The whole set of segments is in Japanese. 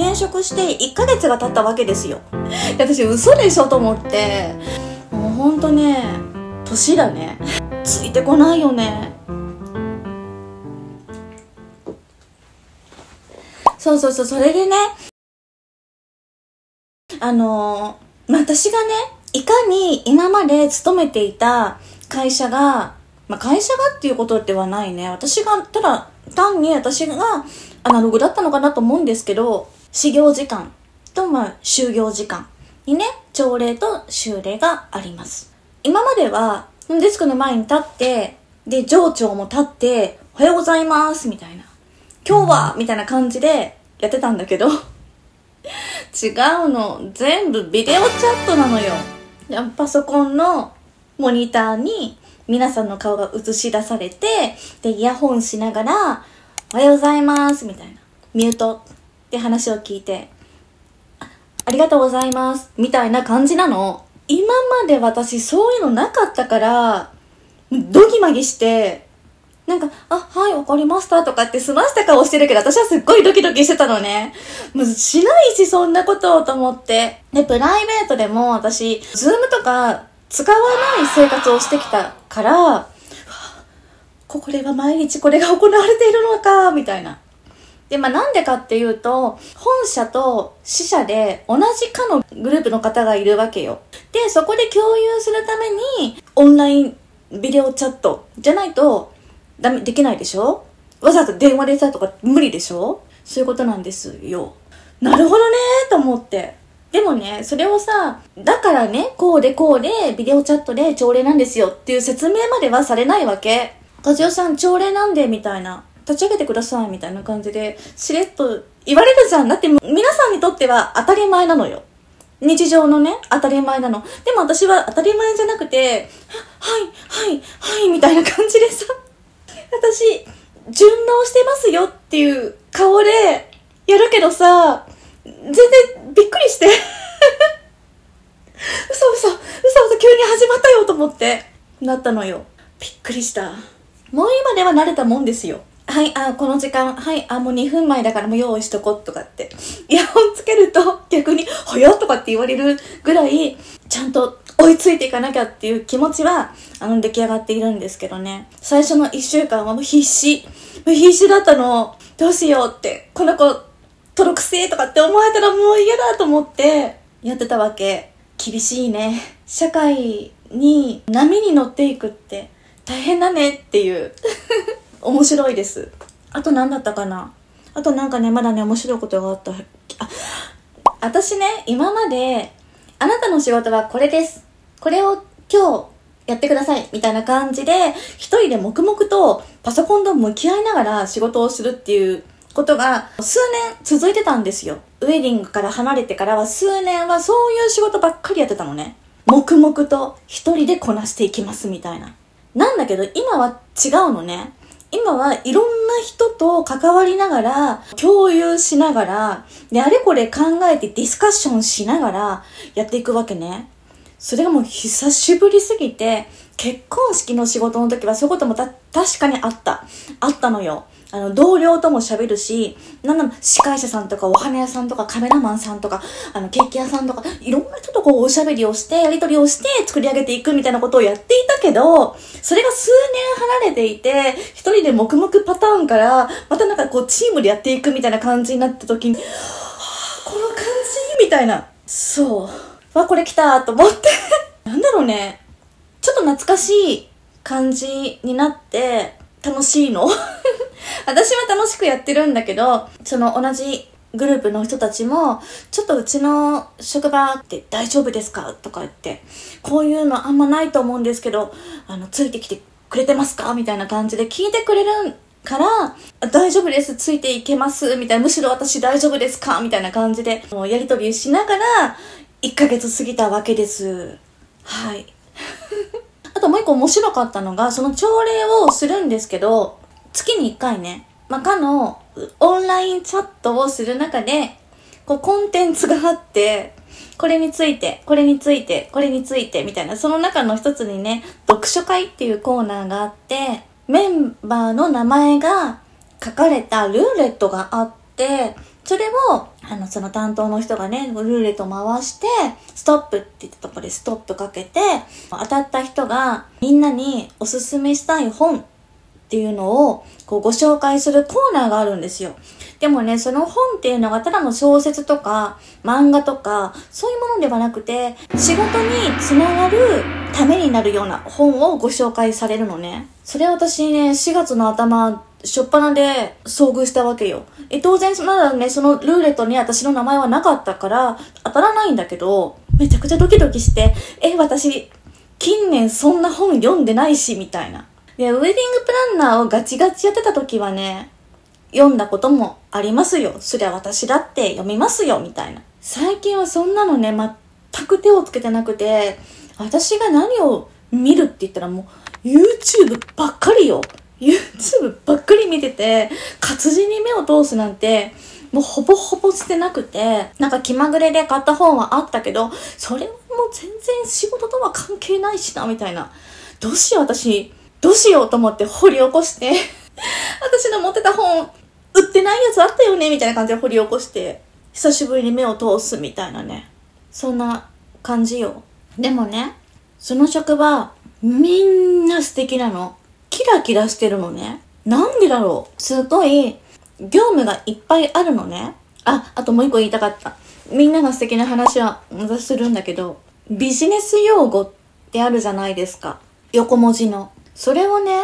転職して1ヶ月が経ったわけですよ。で私嘘でしょと思って。もうほんとね年だね。ついてこないよね。そうそうそうそれでねあのー、私がねいかに今まで勤めていた会社がまあ、会社がっていうことではないね。私が、ただ、単に私がアナログだったのかなと思うんですけど、始業時間と、まあ、就業時間にね、朝礼と終礼があります。今までは、デスクの前に立って、で、上長も立って、おはようございます、みたいな。今日はみたいな感じでやってたんだけど、違うの。全部ビデオチャットなのよ。パソコンのモニターに皆さんの顔が映し出されて、で、イヤホンしながら、おはようございます、みたいな。ミュートって話を聞いて、ありがとうございます、みたいな感じなの。今まで私そういうのなかったから、ドギマギして、なんか、あ、はい、わかりましたとかって済ました顔してるけど、私はすっごいドキドキしてたのね。もうしないし、そんなことをと思って。で、プライベートでも私、ズームとか使わない生活をしてきたから、これは毎日これが行われているのか、みたいな。で、まあなんでかっていうと、本社と支社で同じ課のグループの方がいるわけよ。で、そこで共有するために、オンラインビデオチャットじゃないと、ダメ、できないでしょ？わざわざ電話でさとか無理でしょ？そういうことなんですよ。なるほどねーと思って。でもね、それをさ、だからね、こうでこうで、ビデオチャットで朝礼なんですよっていう説明まではされないわけ。和代さん朝礼なんで、みたいな。立ち上げてください、みたいな感じで、しれっと言われるじゃん。だって皆さんにとっては当たり前なのよ。日常のね、当たり前なの。でも私は当たり前じゃなくて、はい、はい、はい、みたいな感じでさ、私、順応してますよっていう顔でやるけどさ、全然びっくりして 嘘嘘、嘘嘘急に始まったよと思って、なったのよ。びっくりした。もう今では慣れたもんですよ。はい、あ、この時間、はい、あ、もう2分前だからもう用意しとこうとかって。イヤホンつけると逆に、早っとかって言われるぐらい、ちゃんと追いついていかなきゃっていう気持ちは、あの、出来上がっているんですけどね。最初の1週間はもう必死。もう必死だったの。どうしようって。この子、トロくせとかって思われたらもう嫌だと思ってやってたわけ。厳しいね。社会に波に乗っていくって大変だねっていう面白いです。あと何だったかな？あとなんかね、まだね、面白いことがあった。あ、私ね、今まで、あなたの仕事はこれです。これを今日やってください。みたいな感じで、一人で黙々とパソコンと向き合いながら仕事をするっていうことが数年続いてたんですよ。ウェディングから離れてからは数年はそういう仕事ばっかりやってたのね。黙々と一人でこなしていきますみたいな。なんだけど今は違うのね。今はいろんな人と関わりながら、共有しながら、で、あれこれ考えてディスカッションしながらやっていくわけね。それがもう久しぶりすぎて、結婚式の仕事の時はそういうこともた確かにあった。あったのよ。あの、同僚とも喋るし、なんなの、司会者さんとかお花屋さんとかカメラマンさんとか、あの、ケーキ屋さんとか、いろんな人とこうおしゃべりをして、やりとりをして作り上げていくみたいなことをやっていたけど、それが数年離れていて、一人で黙々パターンから、またなんかこうチームでやっていくみたいな感じになった時に、はあ、この感じ？みたいな。そう。わ、これ来たと思って なんだろうね。ちょっと懐かしい感じになって、楽しいの 私は楽しくやってるんだけど、その同じグループの人たちも、ちょっとうちの職場って大丈夫ですかとか言って、こういうのあんまないと思うんですけど、あの、ついてきてくれてますか？みたいな感じで聞いてくれるから、大丈夫です、ついていけます、みたいな、むしろ私大丈夫ですか？みたいな感じで、もうやりとりしながら、1ヶ月過ぎたわけです。はい。あともう一個面白かったのが、その朝礼をするんですけど、月に1回ね、まあ、かのオンラインチャットをする中で、こうコンテンツがあって、これについて、これについて、これについて、みたいな、その中の一つにね、読書会っていうコーナーがあって、メンバーの名前が書かれたルーレットがあって、それを、あの、その担当の人がね、ルーレット回して、ストップって言ったところでストップかけて、当たった人がみんなにおすすめしたい本っていうのをこうご紹介するコーナーがあるんですよ。でもね、その本っていうのがただの小説とか漫画とかそういうものではなくて仕事につながるためになるような本をご紹介されるのね。それ私ね、4月の頭、しょっぱなで遭遇したわけよ。え、当然、まだね、そのルーレットに私の名前はなかったから当たらないんだけど、めちゃくちゃドキドキして、え、私、近年そんな本読んでないし、みたいな。で、ウェディングプランナーをガチガチやってた時はね、読んだこともありますよ。そりゃ私だって読みますよ、みたいな。最近はそんなのね、全く手をつけてなくて、私が何を見るって言ったらもう、YouTube ばっかりよ。YouTube ばっかり見てて、活字に目を通すなんて、もうほぼほぼしてなくて、なんか気まぐれで買った本はあったけど、それも全然仕事とは関係ないしな、みたいな。どうしよう、私、どうしようと思って掘り起こして 私の持ってた本、売ってないやつあったよねみたいな感じで掘り起こして、久しぶりに目を通すみたいなね。そんな感じよ。でもね、その職場、みんな素敵なの。キラキラしてるのね。なんでだろう。すごい、業務がいっぱいあるのね。あ、あともう一個言いたかった。みんなが素敵な話は私するんだけど、ビジネス用語ってあるじゃないですか。横文字の。それをね、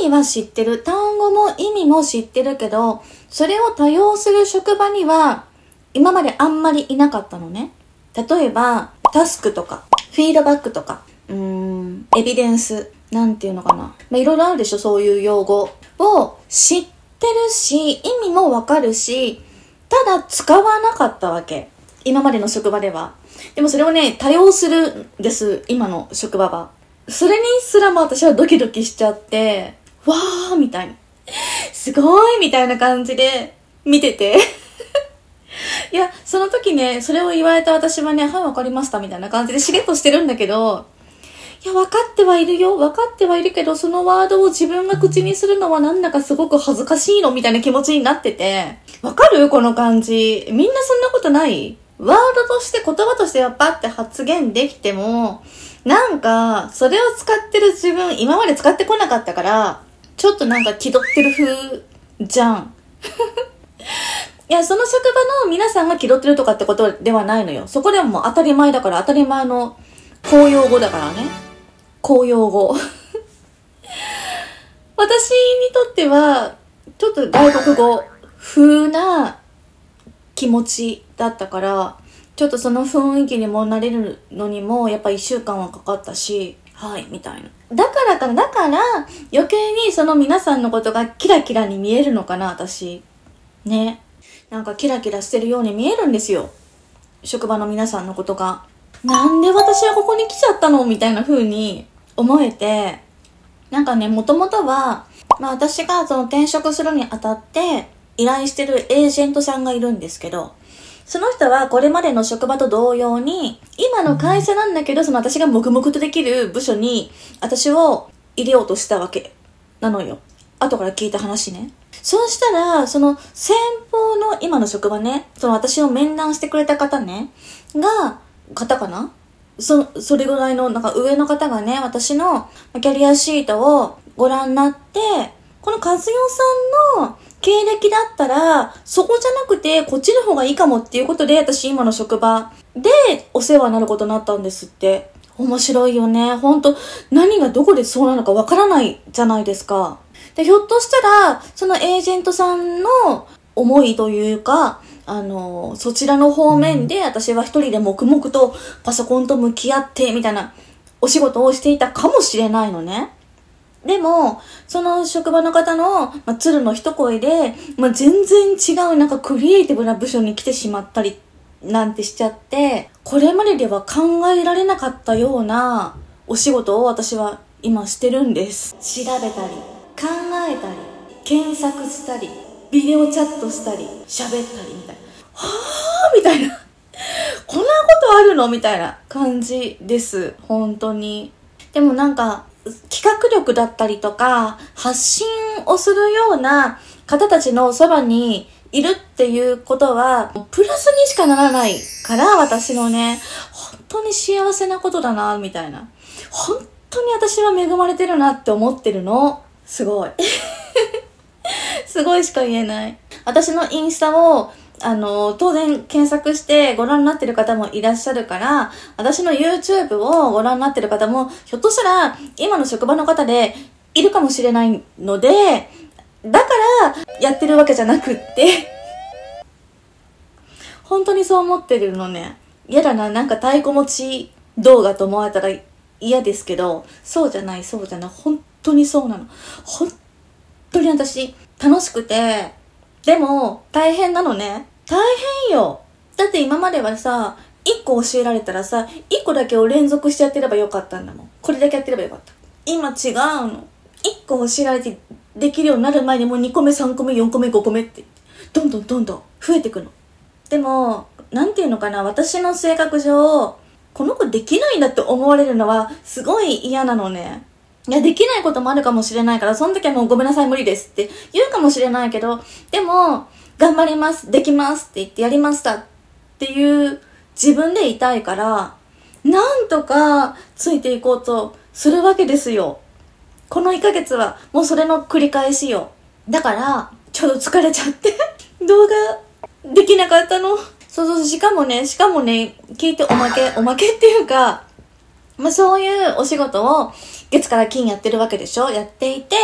意味は知ってる。単語も意味も知ってるけど、それを多用する職場には、今まであんまりいなかったのね。例えば、タスクとか、フィードバックとか、うーん、エビデンス、なんていうのかな。まあ、いろいろあるでしょ、そういう用語を知ってるし、意味もわかるし、ただ使わなかったわけ。今までの職場では。でもそれをね、多用するんです、今の職場は。それにすらも私はドキドキしちゃって、わーみたいな。すごいみたいな感じで見てて いや、その時ね、それを言われた私はね、はい、わかりましたみたいな感じでしれっとしてるんだけど、いや、分かってはいるよ。分かってはいるけど、そのワードを自分が口にするのはなんだかすごく恥ずかしいのみたいな気持ちになってて。わかる？この感じ。みんなそんなことない？ワードとして言葉としてはパッて発言できても、なんか、それを使ってる自分、今まで使ってこなかったから、ちょっとなんか気取ってる風じゃん。いや、その職場の皆さんが気取ってるとかってことではないのよ。そこでももう当たり前だから当たり前の公用語だからね。公用語。私にとっては、ちょっと外国語風な気持ちだったから、ちょっとその雰囲気にも慣れるのにもやっぱ一週間はかかったし、はい、みたいな。だからかな、だから余計にその皆さんのことがキラキラに見えるのかな、私。ね。なんかキラキラしてるように見えるんですよ。職場の皆さんのことが。なんで私はここに来ちゃったのみたいな風に思えて、なんかね、もともとは、まあ私がその転職するにあたって依頼してるエージェントさんがいるんですけど、その人はこれまでの職場と同様に、今の会社なんだけど、その私が黙々とできる部署に、私を入れようとしたわけなのよ。後から聞いた話ね。そうしたら、その先方の今の職場ね、その私を面談してくれた方ね、が、方かな？そ、それぐらいの、なんか上の方がね、私のキャリアシートをご覧になって、この和代さんの経歴だったら、そこじゃなくて、こっちの方がいいかもっていうことで、私今の職場でお世話になることになったんですって。面白いよね。ほんと、何がどこでそうなのかわからないじゃないですか。で、ひょっとしたら、そのエージェントさんの思いというか、あの、そちらの方面で私は一人で黙々とパソコンと向き合って、みたいなお仕事をしていたかもしれないのね。でも、その職場の方の、まあ、鶴の一声で、まあ、全然違うなんかクリエイティブな部署に来てしまったりなんてしちゃって、これまででは考えられなかったようなお仕事を私は今してるんです。調べたり、考えたり、検索したり、ビデオチャットしたり、喋ったりみたいな。はぁみたいな。こんなことあるの？みたいな感じです。本当に。でもなんか、企画力だったりとか、発信をするような方たちのそばにいるっていうことは、プラスにしかならないから、私のね、本当に幸せなことだな、みたいな。本当に私は恵まれてるなって思ってるの。すごい。すごいしか言えない。私のインスタを、あの、当然検索してご覧になってる方もいらっしゃるから、私の YouTube をご覧になってる方も、ひょっとしたら今の職場の方でいるかもしれないので、だからやってるわけじゃなくって、本当にそう思ってるのね。嫌だな、なんか太鼓持ち動画と思われたら嫌ですけど、そうじゃない、そうじゃない。本当にそうなの。本当に私、楽しくて、でも、大変なのね。大変よ。だって今まではさ、一個教えられたらさ、一個だけを連続してやってればよかったんだもん。これだけやってればよかった。今違うの。一個教えられてできるようになる前にもう2個目、3個目、4個目、5個目って、どんどんどんどん増えてくの。でも、なんていうのかな、私の性格上、この子できないんだって思われるのは、すごい嫌なのね。いや、できないこともあるかもしれないから、その時はもうごめんなさい、無理ですって言うかもしれないけど、でも、頑張ります、できますって言ってやりましたっていう自分でいたいから、なんとかついていこうとするわけですよ。この1ヶ月はもうそれの繰り返しよ。だから、ちょっと疲れちゃって、動画できなかったの。そうそう、しかもね、しかもね、聞いておまけ、おまけっていうか、まあそういうお仕事を月から金やってるわけでしょ？やっていて、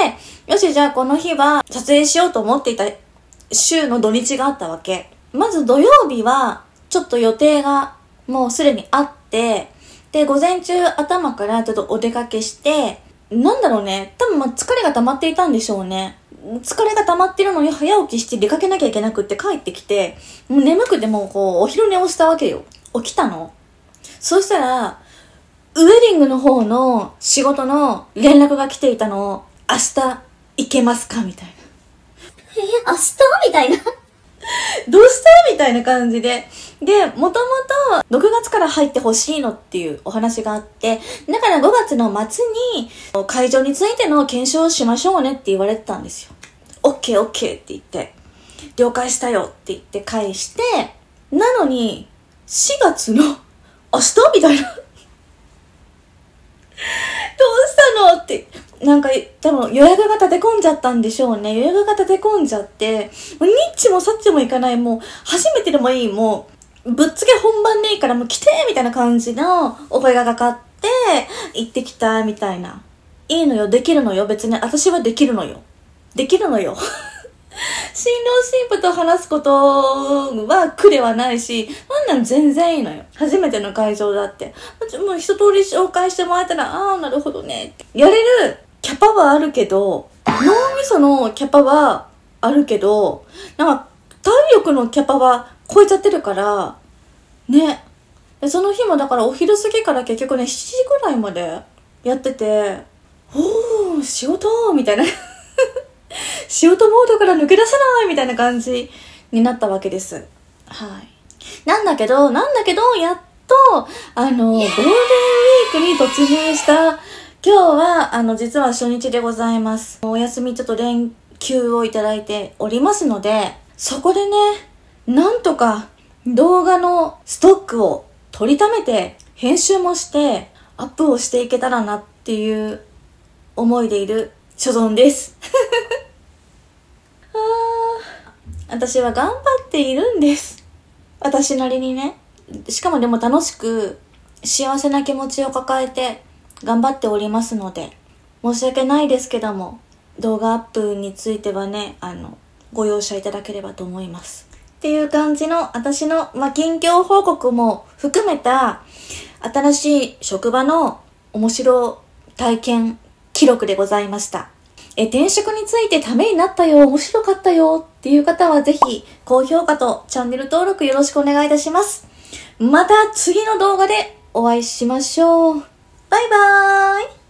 よし、じゃあこの日は撮影しようと思っていた週の土日があったわけ。まず土曜日は、ちょっと予定がもうすでにあって、で、午前中頭からちょっとお出かけして、なんだろうね、多分ま疲れが溜まっていたんでしょうね。疲れが溜まってるのに早起きして出かけなきゃいけなくって帰ってきて、もう眠くてもうこう、お昼寝をしたわけよ。起きたの。そしたら、ウェディングの方の仕事の連絡が来ていたのを、明日行けますか？みたいな。え、明日？みたいな。どうした？みたいな感じで。で、もともと6月から入ってほしいのっていうお話があって、だから5月の末に会場についての検証をしましょうねって言われてたんですよ。OK, OK って言って、了解したよって言って返して、なのに、4月の明日？みたいな。どうしたのって、なんか多分予約が立て込んじゃったんでしょうね。予約が立て込んじゃって、もうニッチもサッチもいかない、もう初めてでもいい、もうぶっつけ本番でいいからもう来てみたいな感じのお声がかかって、行ってきたみたいな。いいのよ、できるのよ、別に私はできるのよ。できるのよ。新郎新婦と話すことは苦ではないし、そんなん全然いいのよ。初めての会場だって。もう一通り紹介してもらえたら、ああ、なるほどね。やれるキャパはあるけど、脳みそのキャパはあるけど、なんか体力のキャパは超えちゃってるから、ね。その日もだからお昼過ぎから結局ね、7時ぐらいまでやってて、おー、仕事みたいな。仕事モードから抜け出せないみたいな感じになったわけです。はい。なんだけど、なんだけど、やっと、あの、ゴールデンウィークに突入した、今日は、あの、実は初日でございます。お休みちょっと連休をいただいておりますので、そこでね、なんとか動画のストックを取りためて、編集もして、アップをしていけたらなっていう思いでいる所存です。あー私は頑張っているんです。私なりにね。しかもでも楽しく幸せな気持ちを抱えて頑張っておりますので、申し訳ないですけども、動画アップについてはね、あの、ご容赦いただければと思います。っていう感じの私の、まあ、近況報告も含めた新しい職場の面白体験記録でございました。え、転職についてためになったよ、面白かったよっていう方はぜひ高評価とチャンネル登録よろしくお願いいたします。また次の動画でお会いしましょう。バイバーイ。